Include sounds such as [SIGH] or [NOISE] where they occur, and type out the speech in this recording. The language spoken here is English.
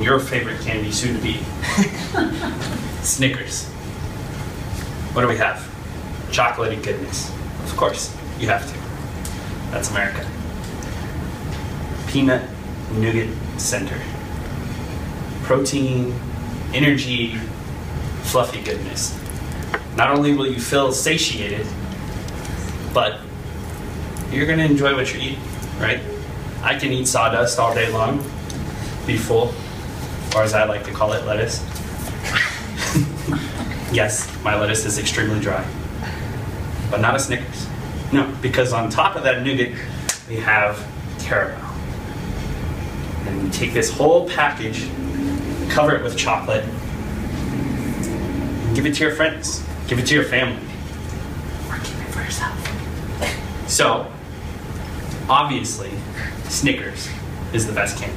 your favorite candy soon to be [LAUGHS] Snickers. What do we have? Chocolatey goodness. Of course, you have to. That's America. Peanut nougat center. Protein, energy, fluffy goodness. Not only will you feel satiated, but you're gonna enjoy what you eat, right? I can eat sawdust all day long, be full, or as I like to call it, lettuce. yes, my lettuce is extremely dry, but not a Snickers. No, because on top of that nougat, we have caramel. And you take this whole package, cover it with chocolate, give it to your friends, give it to your family, or keep it for yourself. So, obviously, Snickers is the best candy.